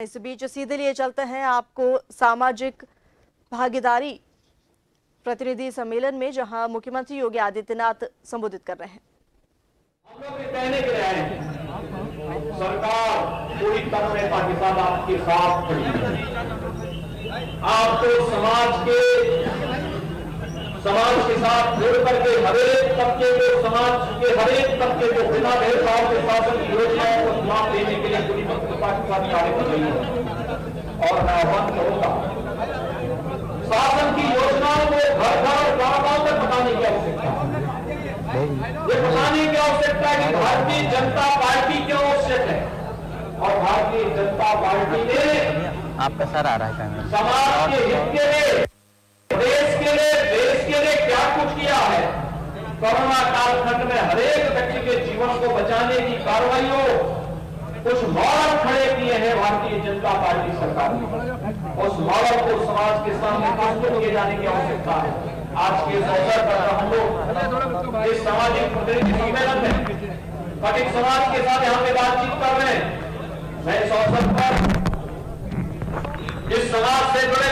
इस बीच सीधे लिए चलते हैं आपको सामाजिक भागीदारी प्रतिनिधि सम्मेलन में, जहाँ मुख्यमंत्री योगी आदित्यनाथ संबोधित कर रहे हैं। सरकार पूरी तरह से पाकिस्तान आपके साथ खड़ी आपको समाज के समाज के साथ जुड़ करके हरेक तबके को, समाज के हरेक तबके को बिना भेदभाव के शासन की लाभ देने के लिए पूरी पाकिस्तान कार्य कर रही है। और मैं आह्वान करूँगा शासन की योजनाओं को घर घर गाँव गाँव तक बताने की आवश्यकता है। ये बताने की आवश्यकता है कि भारतीय जनता पार्टी क्यों आवश्यक है और भारतीय जनता पार्टी ने आपका सर आ रहा है समाज के हित के लिए देश के लिए देश के लिए क्या कुछ किया है? कोरोना कालखंड में हरेक व्यक्ति के जीवन को बचाने की कार्रवाइयों उस मॉडल खड़े किए हैं भारतीय जनता पार्टी सरकार ने। उस मॉडल को समाज के सामने प्रस्तुत किए जाने की आवश्यकता है। आज के इस अवसर पर हम लोग इस सामाजिक प्रतिनिधि सम्मेलन में पटिक समाज के साथ यहाँ पे बातचीत कर रहे हैं। मैं इस अवसर पर इस समाज से जुड़े